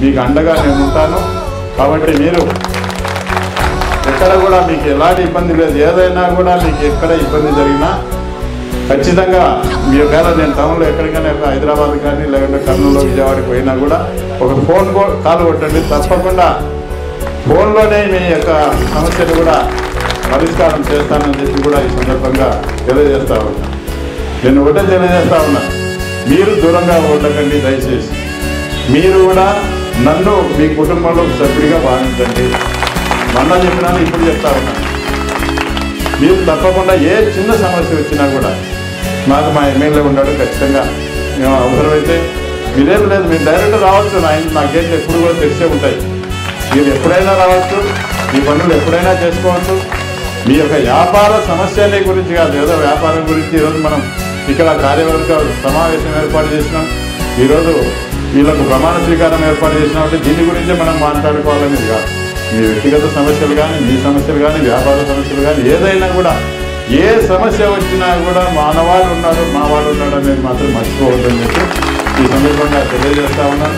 మీకు అండగా నేను ఉంటాను. కాబట్టి మీరు ఎక్కడ కూడా మీకు ఎలాంటి ఇబ్బంది లేదు. ఏదైనా కూడా మీకు ఎక్కడ ఇబ్బంది జరిగినా ఖచ్చితంగా మీ ఒకవేళ నేను టౌన్లో ఎక్కడికైనా హైదరాబాద్ కానీ లేకుంటే కర్నూలు విజయవాడకి పోయినా కూడా ఒక ఫోన్ కో- కాల్ కొట్టండి. తప్పకుండా ఫోన్లోనే మీ యొక్క సమస్యను కూడా పరిష్కారం చేస్తానని చెప్పి కూడా ఈ సందర్భంగా తెలియజేస్తా ఉన్నా. నేను ఒకటే తెలియజేస్తా ఉన్నా. మీరు దూరంగా ఉండకండి దయచేసి. మీరు కూడా నన్ను మీ కుటుంబంలో సభ్యుడిగా భావించండి. మొన్న చెప్పినాను ఇప్పుడు చెప్తా ఉన్నాను మీరు తప్పకుండా ఏ చిన్న సమస్య వచ్చినా కూడా మాకు మా ఎమ్మెల్యే ఉన్నాడు ఖచ్చితంగా. మేము అవసరమైతే మీరేం లేదు మీరు డైరెక్ట్ రావచ్చు. నా ఇంటి నా గేట్లు ఎప్పుడు కూడా తెరిచే ఉంటాయి. మీరు ఎప్పుడైనా రావచ్చు మీ పనులు ఎప్పుడైనా చేసుకోవచ్చు. మీ యొక్క వ్యాపార సమస్యల గురించి కాదు ఏదో వ్యాపారం గురించి ఈరోజు మనం ఇక్కడ కార్యవర్గ సమావేశం ఏర్పాటు చేసినాం. ఈరోజు వీళ్ళకు ప్రమాణ స్వీకారం ఏర్పాటు చేసినామంటే దీని గురించే మనం మాట్లాడుకోవాలనేది కాదు. మీ వ్యక్తిగత సమస్యలు కానీ మీ సమస్యలు కానీ వ్యాపార సమస్యలు కానీ ఏదైనా కూడా ఏ సమస్య వచ్చినా కూడా మానవాళ్ళు ఉన్నారు మా వాళ్ళు ఉన్నాడు అనేది మాత్రం మర్చిపోవద్దని చెప్పి ఈ సందర్భంగా తెలియజేస్తా ఉన్నాను.